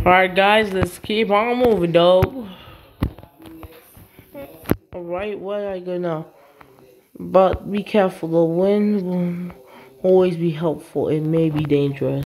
Alright, guys, let's keep on moving, dog. Alright, where I go now? But be careful, the wind will always be helpful. It may be dangerous.